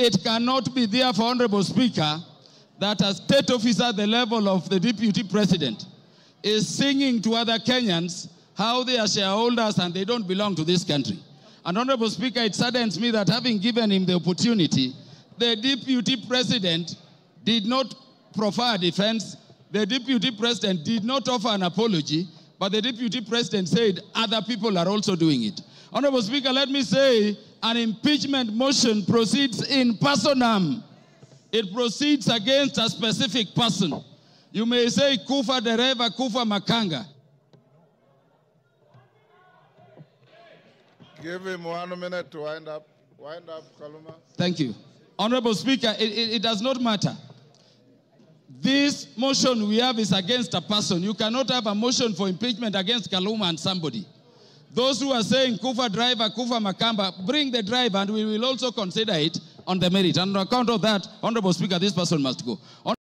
It cannot be therefore, Honorable Speaker, that a state officer at the level of the deputy president is singing to other Kenyans how they are shareholders and they don't belong to this country. And Honorable Speaker, it saddens me that having given him the opportunity, the deputy president did not proffer a defense. The deputy president did not offer an apology, but the deputy president said other people are also doing it. Honorable Speaker, let me say an impeachment motion proceeds in personam. It proceeds against a specific person. You may say Kufa Dereva, Kufa Makanga. Give him one minute to wind up. Wind up, Kaluma. Thank you. Honorable Speaker, it, it, it, does not matter. This motion we have is against a person. You cannot have a motion for impeachment against Kaluma and somebody. Those who are saying Kufa driver, Kufa Makanga, bring the driver and we will also consider it on the merit. And on account of that, Honorable Speaker, this person must go.